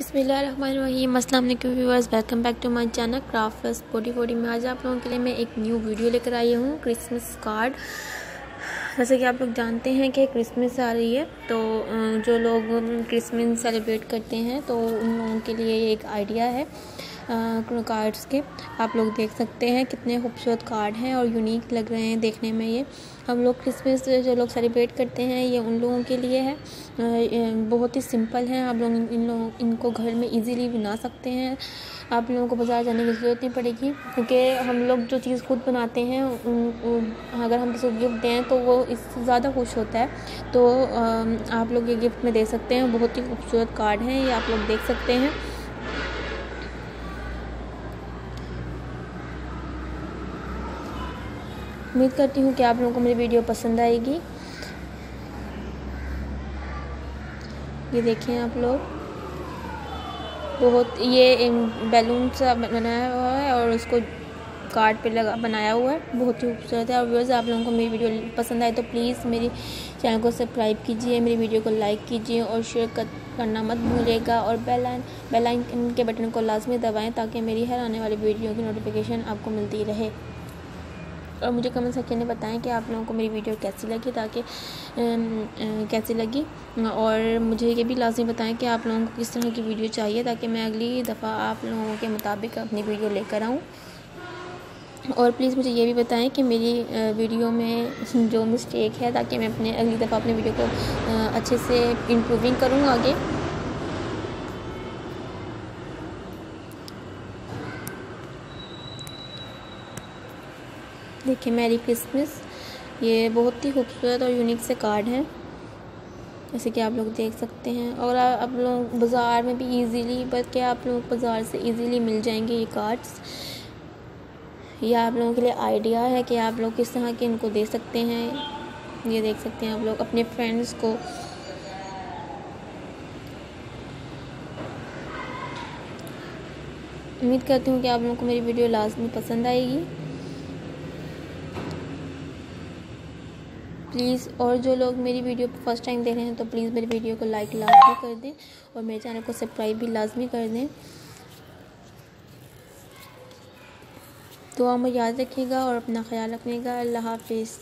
बसमीम viewers, welcome back to my channel craft body body में। आज आप लोगों के लिए मैं एक न्यू वीडियो लेकर आई हूँ, क्रिसमस कार्ड। जैसे कि आप लोग जानते हैं कि क्रिसमस आ रही है तो जो लोग क्रिसमस सेलिब्रेट करते हैं तो उन लोगों के लिए एक आइडिया है। कार्ड्स के। आप लोग देख सकते हैं कितने खूबसूरत कार्ड हैं और यूनिक लग रहे हैं देखने में ये। हम लोग क्रिसमस जो लोग सेलिब्रेट करते हैं, ये उन लोगों के लिए है। बहुत ही सिंपल है। आप लोग इन लोग, इनको घर में इजीली बना सकते हैं। आप लोगों को बाज़ार जाने की ज़रूरत नहीं पड़ेगी, क्योंकि हम लोग जो चीज़ खुद बनाते हैं अगर हम किसी को गिफ्ट दें तो वो इससे ज़्यादा खुश होता है। तो आप लोग ये गिफ्ट में दे सकते हैं। बहुत ही खूबसूरत कार्ड हैं, ये आप लोग देख सकते हैं। उम्मीद करती हूँ कि आप लोगों को मेरी वीडियो पसंद आएगी। ये देखें आप लोग। बहुत ये बैलून सा बनाया हुआ है और उसको कार्ड पे लगा बनाया हुआ है। बहुत ही खूबसूरत है। और व्यवर्स आप लोगों को मेरी वीडियो पसंद आए तो प्लीज़ मेरी चैनल को सब्सक्राइब कीजिए मेरी वीडियो को लाइक कीजिए और शेयर कर, करना मत भूलिएगा और बेल आइन बेल आइन के बटन को लाजमी दबाएँ ताकि मेरी हर आने वाली वीडियो की नोटिफिकेशन आपको मिलती रहे। और मुझे कमेंट सेक्शन में बताएँ कि आप लोगों को मेरी वीडियो कैसी लगी ताकि कैसी लगी। और मुझे ये भी लाजमी बताएँ कि आप लोगों को किस तरह की वीडियो चाहिए ताकि मैं अगली दफ़ा आप लोगों के मुताबिक अपनी वीडियो लेकर आऊँ। और प्लीज़ मुझे ये भी बताएँ कि मेरी वीडियो में जो मिस्टेक है ताकि मैं अपने, अगली दफ़ा अपनी वीडियो को अच्छे से इम्प्रूविंग करूँ आगे। देखिए मैरी क्रिसमस ये बहुत ही खूबसूरत और यूनिक से कार्ड हैं। जैसे कि आप लोग देख सकते हैं। और आप लोग बाज़ार में भी इजीली बल्कि आप लोग बाज़ार से इजीली मिल जाएँगे ये कार्ड्स ये आप लोगों के लिए आइडिया है कि आप लोग किस तरह के इनको दे सकते हैं। ये देख सकते हैं आप लोग अपने फ्रेंड्स को। उम्मीद करती हूँ कि आप लोगों को मेरी वीडियो लाजमी पसंद आएगी। प्लीज़, और जो लोग मेरी वीडियो फ़र्स्ट टाइम देख रहे हैं तो प्लीज़ मेरी वीडियो को लाइक लाजमी कर दें और मेरे चैनल को सब्सक्राइब भी लाजमी कर दें। तो आप याद रखिएगा और अपना ख्याल रखिएगा। अल्लाह हाफिज़।